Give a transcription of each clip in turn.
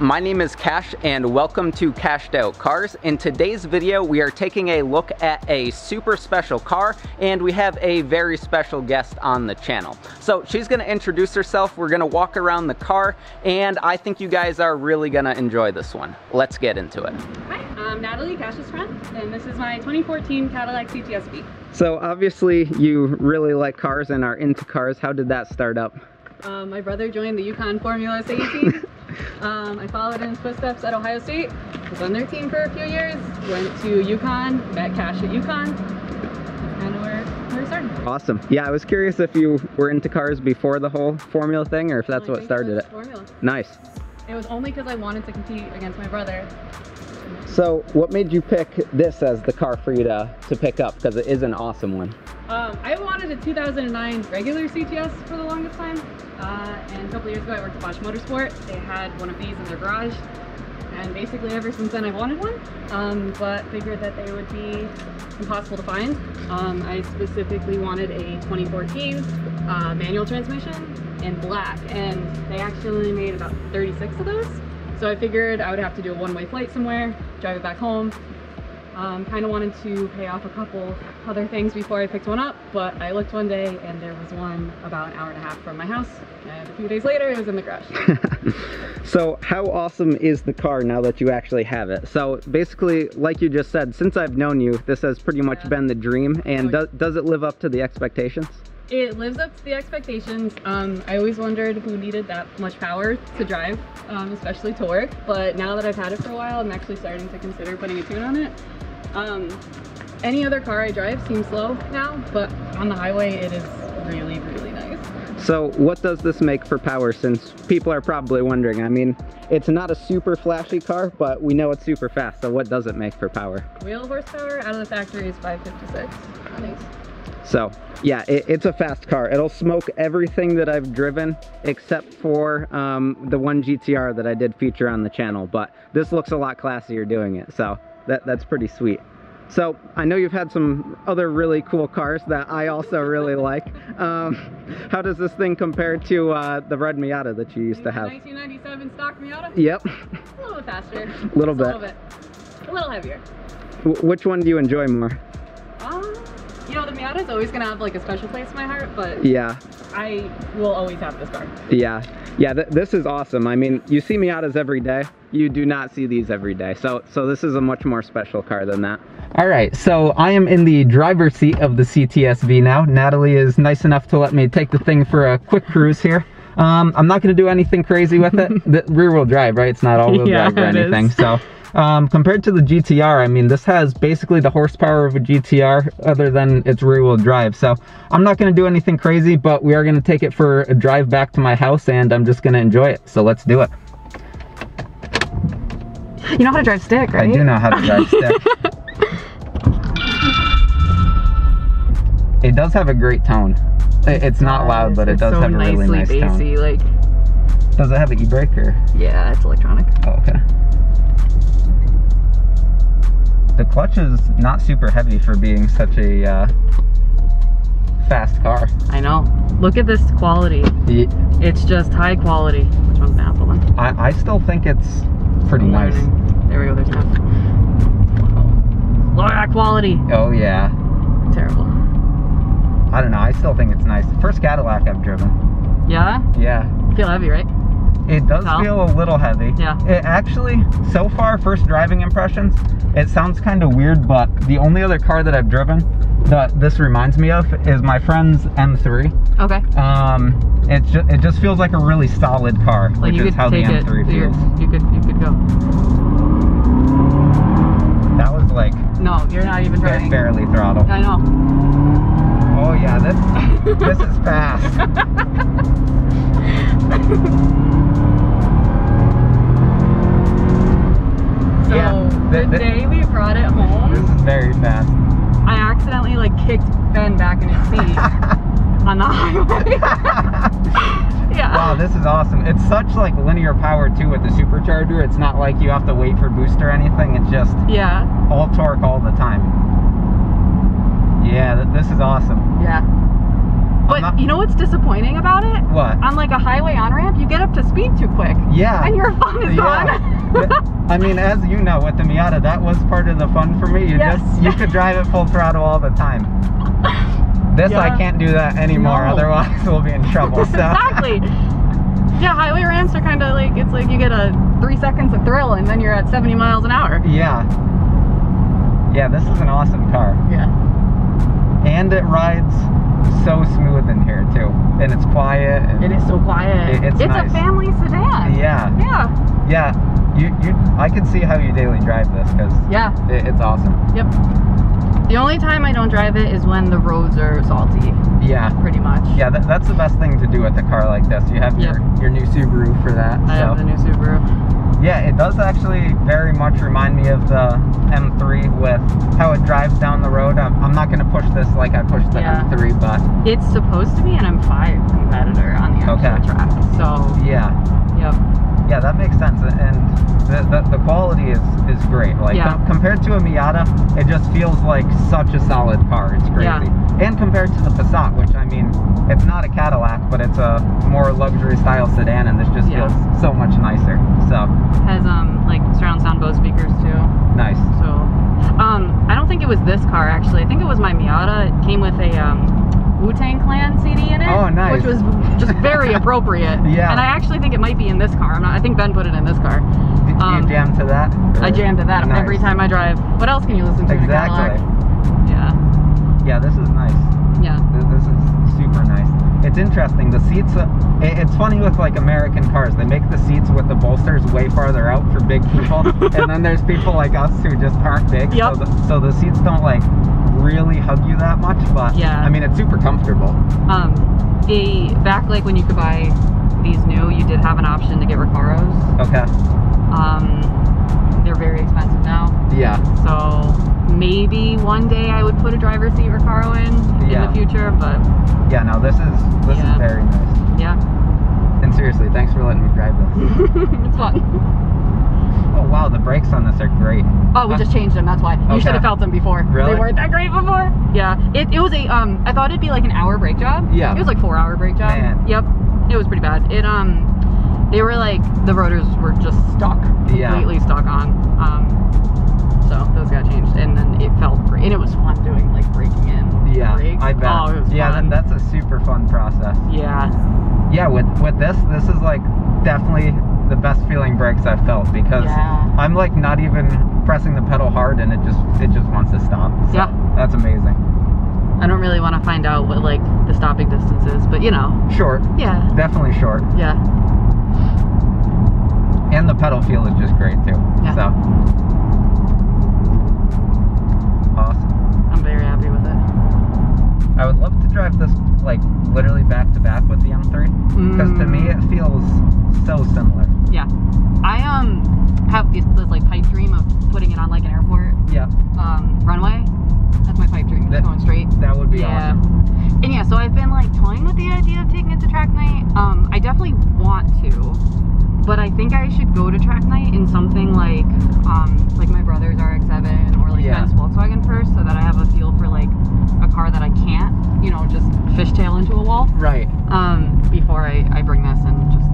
my name is Cash and welcome to Cashed Out Cars. In today's video, we are taking a look at a super special car and we have a very special guest on the channel. So she's gonna introduce herself, we're gonna walk around the car and I think you guys are really gonna enjoy this one. Let's get into it. Hi, I'm Natalie, Cash's friend, and this is my 2014 Cadillac CTS-V. So obviously you really like cars and are into cars. How did that start up? Um, my brother joined the UConn Formula SA team. um, I followed in his footsteps at Ohio State. Was on their team for a few years. Went to UConn, met Cash at UConn. Kind of where, where it started. Awesome. Yeah, I was curious if you were into cars before the whole formula thing or if that's I what started it. Formula. Nice. It was only because I wanted to compete against my brother. So what made you pick this as the car for you to, to pick up? Because it is an awesome one. Um, I wanted a 2009 regular CTS for the longest time. And a couple years ago I worked at Bosch Motorsport. They had one of these in their garage. And basically ever since then I've wanted one, um, but figured that they would be impossible to find. Um, I specifically wanted a 2014 uh, manual transmission in black, and they actually made about 36 of those. So I figured I would have to do a one-way flight somewhere, drive it back home, um, kind of wanted to pay off a couple other things before I picked one up, but I looked one day and there was one about an hour and a half from my house. And a few days later, it was in the garage. so how awesome is the car now that you actually have it? So basically, like you just said, since I've known you, this has pretty much Yeah. been the dream. And Oh, does, does it live up to the expectations? It lives up to the expectations. Um, I always wondered who needed that much power to drive, um, especially to work. But now that I've had it for a while, I'm actually starting to consider putting a tune on it. Um, any other car I drive seems slow now, but on the highway, it is really, really nice. So what does this make for power since people are probably wondering? I mean, it's not a super flashy car, but we know it's super fast. So what does it make for power? Wheel horsepower out of the factory is 556 on these. So yeah, it, it's a fast car. It'll smoke everything that I've driven except for um, the one GTR that I did feature on the channel. But this looks a lot classier doing it. So that, that's pretty sweet. So I know you've had some other really cool cars that I also really like. Um, how does this thing compare to uh, the red Miata that you used to have? 1997 stock Miata. Yep, A little bit faster. Little bit. A little bit. A little heavier. Wh- which one do you enjoy more? Um, you know, the Miata is always gonna have like a special place in my heart, but Yeah, I will always have this car. yeah, yeah. Th this is awesome. I mean, you see Miatas every day. You do not see these every day. So, so this is a much more special car than that. All right, so I am in the driver's seat of the CTSV now. Natalie is nice enough to let me take the thing for a quick cruise here. Um, I'm not going to do anything crazy with it. the rear wheel drive, right? It's not all wheel Yeah, drive or anything. So, um, compared to the GTR, I mean, this has basically the horsepower of a GTR, other than its rear wheel drive. So, I'm not going to do anything crazy, but we are going to take it for a drive back to my house, and I'm just going to enjoy it. So, let's do it. You know how to drive stick, right? I do know how to drive stick. it does have a great tone. It- It's not loud, but it does have a really nice tone. like Does it have an e-brake or? yeah, it's electronic. Oh, okay. The clutch is not super heavy for being such a uh, fast car. I know. Look at this quality. Ye- It's just high quality. Which one's an apple then? I, I still think it's pretty I'm nice. learning. There we go. There's an apple. Look at that quality. Oh yeah. Terrible. I don't know. I still think it's nice. First Cadillac I've driven. Yeah. Yeah. Feel heavy, right? It does How? feel a little heavy. Yeah. It actually, so far, first driving impressions, it sounds kind of weird, but the only other car that I've driven that this reminds me of is my friend's M3. Okay. Um, it, ju- it just feels like a really solid car, Like which you is could how the take it. M3 you're- feels. You could. You could go. That was like No, you're not even driving. barely throttle. I know. Oh yeah, this this is fast. So Yeah. the Th- th- day we brought it home, This is very fast. I accidentally like kicked Ben back in his seat on the highway. yeah. Wow, this is awesome. It's such like linear power too with the supercharger. It's not like you have to wait for boost or anything. It's just Yeah. all torque all the time. Yeah, th- this is awesome. Yeah. But not- you know what's disappointing about it? What? On like a highway on ramp, you get up to speed too quick. Yeah. And your fun is gone. I mean, as you know, with the Miata, that was part of the fun for me. You Yes. just you could drive it full throttle all the time. This I can't do that anymore, No. otherwise we'll be in trouble. So. exactly. Yeah, highway ramps are kind of like it's like you get a three seconds of thrill and then you're at 70 miles an hour. Yeah. Yeah, this is an awesome car. Yeah. And it rides so smooth in here too. And it's quiet. And It is so quiet. It- it's it's nice. a family sedan. Yeah. Yeah. Yeah. You you I can see how you daily drive this because Yeah. it, it's awesome. Yep. The only time I don't drive it is when the roads are salty, Yeah. pretty much. Yeah, that, that's the best thing to do with a car like this. You have your, your new Subaru for that. I so. have the new Subaru. Yeah, it does actually very much remind me of the M3 with how it drives down the road. I'm, I'm not going to push this like I pushed the Yeah. M3, but It's supposed to be an M5 competitor on the actual Okay. track. So, yeah, yep. Yeah, that makes sense. And the, the, the quality is, is great. Like Yeah. com- compared to a Miata, it just feels like such a solid car. It's crazy. Yeah. And compared to the Passat, which I mean, it's not a Cadillac, but it's a more luxury style sedan, and this just Yeah. feels so much nicer. So Has um like surround sound Bose speakers too. nice. So, um, I don't think it was this car actually. I think it was my Miata. It came with a um, Wu Tang Clan CD in it. Oh, nice. Which was just very appropriate. Yeah. And I actually think it might be in this car. I'm not. I think Ben put it in this car. Do Um, you jam to that? I jam to that Nice. every time I drive. What else can you listen to? in a Exactly. Yeah. Yeah, this is nice. Yeah. Th- This is super nice. It's interesting. The seats. Uh, it- it's funny with like American cars. They make the seats with the bolsters way farther out for big people, and then there's people like us who just aren't big. Yep. So, the, so the seats don't like really hug you that much. But Yeah. I mean, it's super comfortable. Um, the back like when you could buy these new, you did have an option to get Recaros. Okay. Um, they're very expensive now. Yeah. So maybe one day I would put a driver's seat Recaro in in the future, but Yeah. No, this is this Yeah. is very nice. yeah, And seriously, thanks for letting me drive this. it's fun. Oh wow, the brakes on this are great. Oh, we just changed them. That's why. You Okay. should have felt them before. Really? They weren't that great before. Yeah. It, it was a um. I thought it'd be like an hour brake job. Yeah. It was like four hour brake job. Man. Yep. It was pretty bad. It um. They were like the rotors were just stuck. Yeah. Completely stuck on. Um. So those got changed, and then it felt great, and it was fun doing like braking in. Yeah, brakes. I bet. Oh, yeah, fun. that, that's a super fun process. Yeah. Yeah, with with this, this is like definitely the best feeling brakes I've felt because Yeah. I'm like not even pressing the pedal hard and it just it just wants to stop. So Yeah. that's amazing. I don't really want to find out what like the stopping distance is, but you know. Short, Yeah. definitely short, Yeah. and the pedal feel is just great too. Yeah. So awesome. I'm very happy with it. I would love to drive this like literally back to back with the M3 because to me Mm. it feels so similar. Yeah. I um have this, this like pipe dream of putting it on like an airport Yeah, um runway. That's my pipe dream. Just That- going straight. that would be yeah. awesome. And yeah, so I've been like toying with the idea of taking it to track night. Um, I definitely want to, but I think I should go to track night in something like um like my brother's RX-7 or like Yeah. Ben's Volkswagen first, so that I have a feel for like a car that I can't, you know, just fishtail into a wall. Right. Um, before I I bring this and just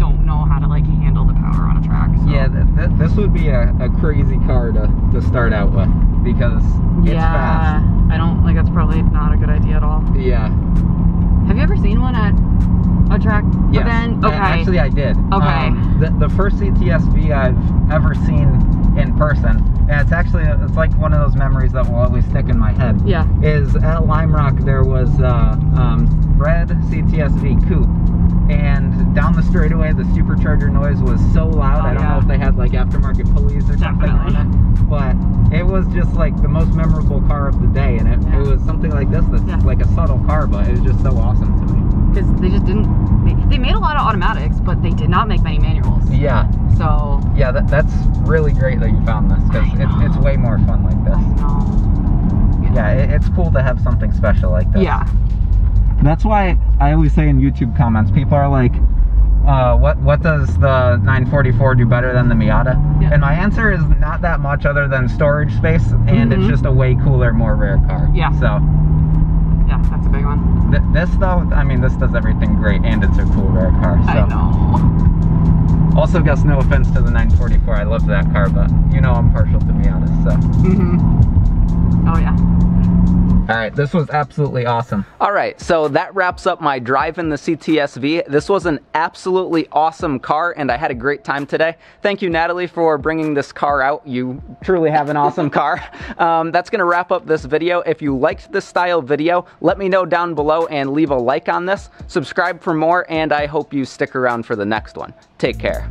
don't know how to like handle the power on a track. So. Yeah, th- th- this would be a, a crazy car to, to start out with because it's yeah, fast. I don't like that's probably not a good idea at all. Yeah. Have you ever seen one at a track Yes. event? A- Okay. Actually, I did. Okay. Um, the, the first CTSV I've ever seen in person, and it's actually it's like one of those memories that will always stick in my head. yeah. Is at Lime Rock there was uh, um, red CTSV coupe, and down the straightaway the supercharger noise was so loud. Oh, I don't yeah. know if they had like aftermarket pulleys or something on Definitely. it, but it was just like the most memorable car of the day, and it, Yeah. it was something like this that's Yeah. like a subtle car, but it was just so awesome to me. Because they just didn't. They, they made a lot of automatics, but they did not make many manuals. Yeah, So yeah, that, that's really great that you found this because it's it's way more fun like this. Yeah, it, it's cool to have something special like this. Yeah. That's why I always say in YouTube comments, people are like, uh, "What what does the 944 do better than the Miata?" Yeah. And my answer is not that much other than storage space, and it's Mhm. just a way cooler, more rare car. Yeah. So Yeah, that's a big one. Th this though, I mean, this does everything great, and it's a cool rare car. So. I know. Also, guess no offense to the 944. I love that car, but you know I'm partial to Miatas, so. Mm-hmm. All right, this was absolutely awesome. All right, so that wraps up my drive in the CTSV. This was an absolutely awesome car, and I had a great time today. Thank you, Natalie, for bringing this car out. You truly have an awesome car. Um, that's gonna wrap up this video. If you liked this style video, let me know down below and leave a like on this. Subscribe for more, and I hope you stick around for the next one. Take care.